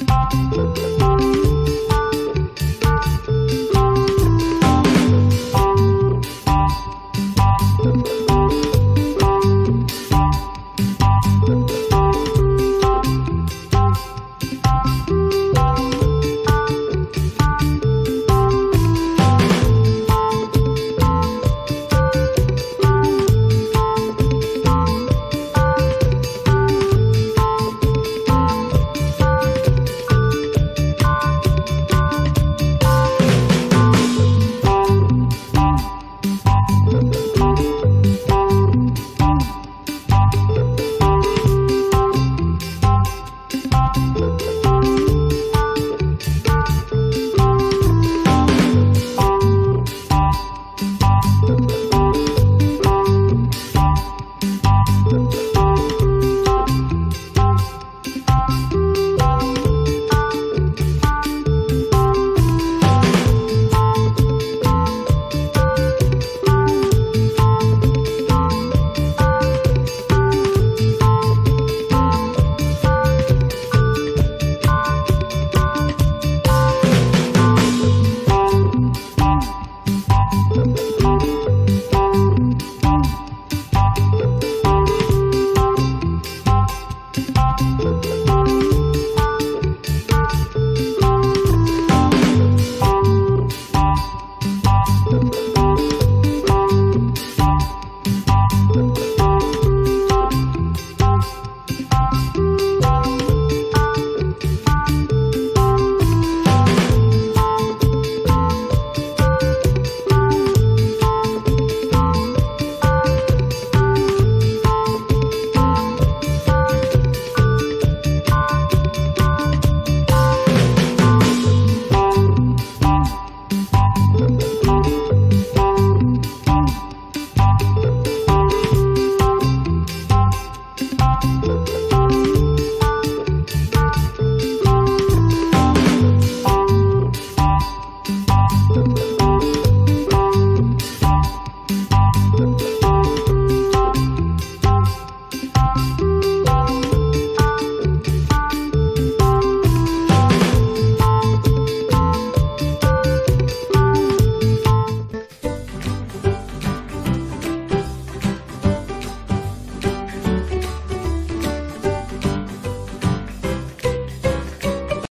Bye.